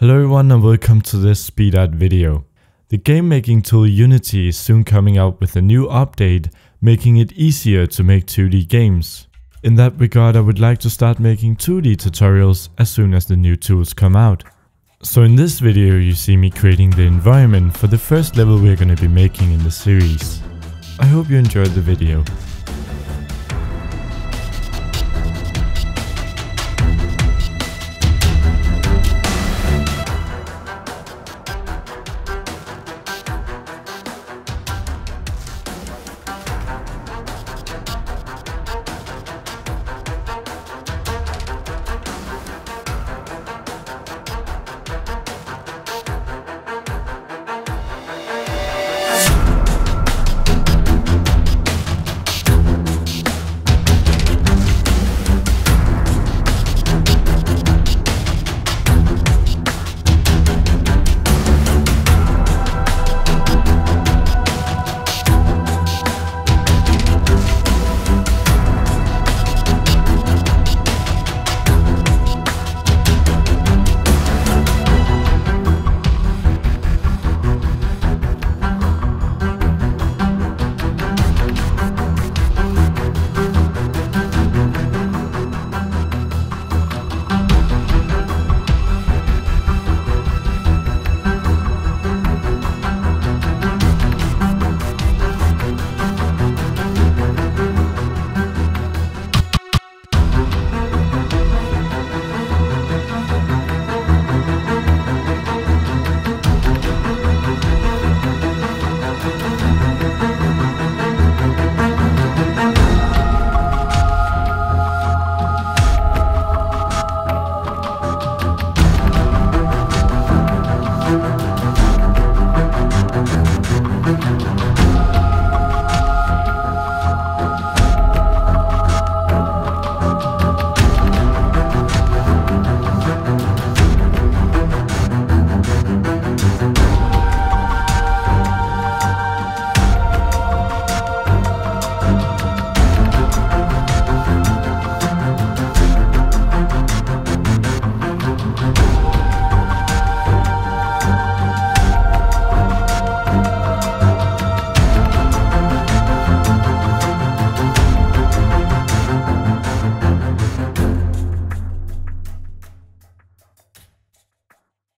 Hello everyone and welcome to this speed art video. The game making tool Unity is soon coming out with a new update, making it easier to make 2D games. In that regard I would like to start making 2D tutorials as soon as the new tools come out. So in this video you see me creating the environment for the first level we're going to be making in the series. I hope you enjoyed the video.